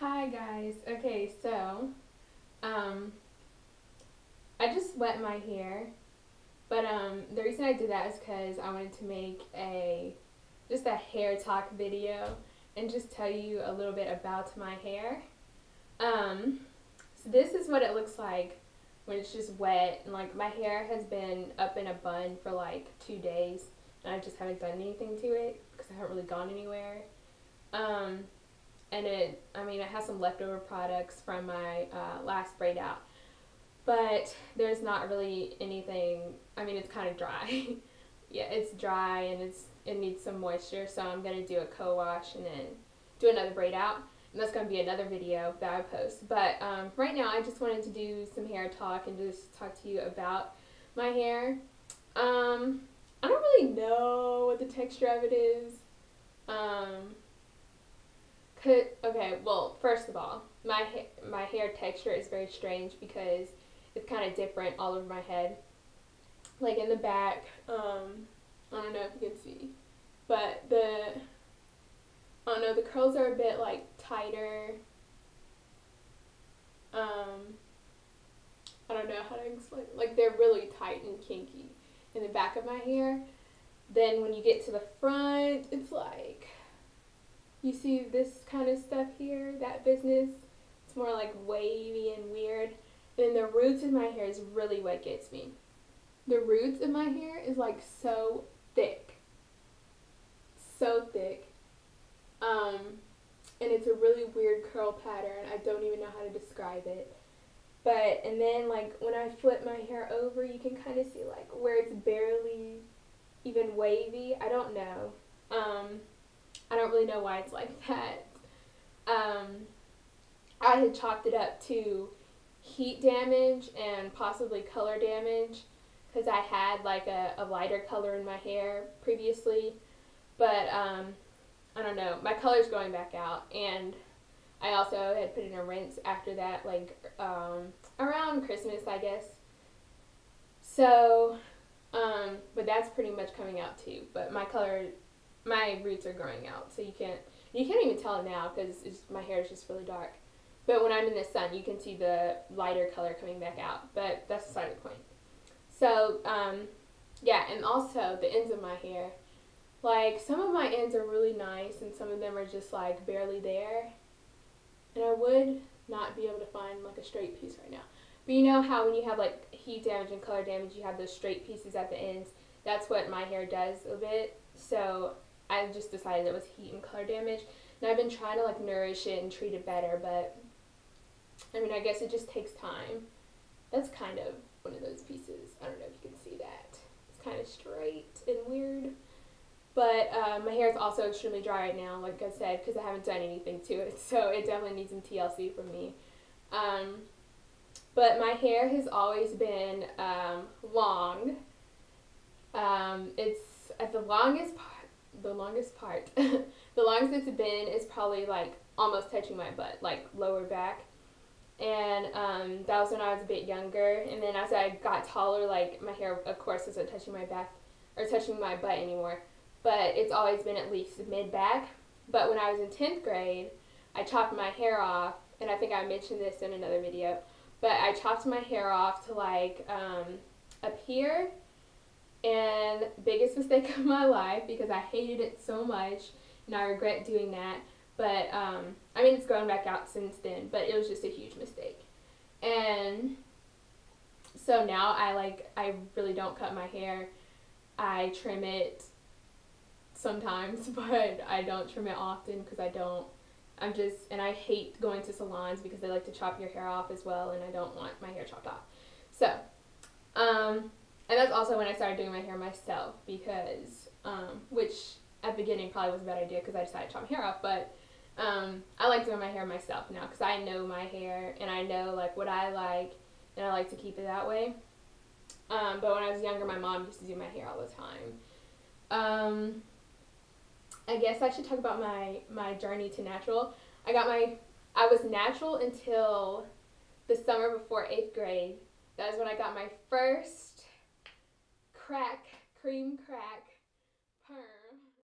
Hi guys. Okay, so um I just wet my hair. But um the reason I did that is cuz I wanted to make a just a hair talk video and just tell you a little bit about my hair. Um so this is what it looks like when it's just wet and like my hair has been up in a bun for like 2 days and I just haven't done anything to it because I haven't really gone anywhere. Um and it, I mean, it has some leftover products from my uh, last braid out, but there's not really anything. I mean, it's kind of dry. yeah, it's dry and it's it needs some moisture, so I'm gonna do a co-wash and then do another braid out. And that's gonna be another video that I post. But um, right now, I just wanted to do some hair talk and just talk to you about my hair. Um, I don't really know what the texture of it is. Um, okay, well, first of all, my ha- my hair texture is very strange because it's kind of different all over my head. Like in the back, um, I don't know if you can see, but the I don't know the curls are a bit like tighter. Um, I don't know how to explain. Like they're really tight and kinky in the back of my hair. Then when you get to the front, it's like you see this kind of stuff here, that business, it's more like wavy and weird. Then the roots of my hair is really what gets me. The roots of my hair is like so thick. So thick. Um, and it's a really weird curl pattern. I don't even know how to describe it. But, and then like when I flip my hair over, you can kind of see like where it's barely even wavy. I don't know. Um, I don't really know why it's like that. Um, I had chalked it up to heat damage and possibly color damage because I had like a, a lighter color in my hair previously. But um, I don't know, my color's going back out and I also had put in a rinse after that, like um, around Christmas, I guess. So, um, but that's pretty much coming out too. But my color my roots are growing out, so you can't you can't even tell it now because my hair is just really dark. But when I'm in the sun, you can see the lighter color coming back out. But that's beside the point. So um, yeah, and also the ends of my hair. Like some of my ends are really nice, and some of them are just like barely there. And I would not be able to find like a straight piece right now. But you know how when you have like heat damage and color damage, you have those straight pieces at the ends. That's what my hair does a bit. So I just decided it was heat and color damage. And I've been trying to like nourish it and treat it better, but I mean, I guess it just takes time. That's kind of one of those pieces. I don't know if you can see that. It's kind of straight and weird. But uh, my hair is also extremely dry right now, like I said, because I haven't done anything to it. So it definitely needs some TLC from me. Um, but my hair has always been um, long. Um, it's at the longest part the longest part, the longest it's been is probably like almost touching my butt, like lower back. And um, that was when I was a bit younger. And then as I got taller, like my hair, of course, isn't touching my back or touching my butt anymore. But it's always been at least mid back. But when I was in 10th grade, I chopped my hair off. And I think I mentioned this in another video. But I chopped my hair off to like um, up here and biggest mistake of my life because I hated it so much and I regret doing that. But um, I mean, it's grown back out since then, but it was just a huge mistake. And so now I like, I really don't cut my hair. I trim it sometimes, but I don't trim it often because I don't. I'm just, and I hate going to salons because they like to chop your hair off as well, and I don't want my hair chopped off. So, um, and that's also when I started doing my hair myself because, um, which at the beginning probably was a bad idea because I decided to chop my hair off, but um, I like doing my hair myself now because I know my hair and I know like what I like and I like to keep it that way. Um, but when I was younger, my mom used to do my hair all the time. Um, I guess I should talk about my my journey to natural. I got my I was natural until the summer before eighth grade. That was when I got my first crack, cream crack, perm.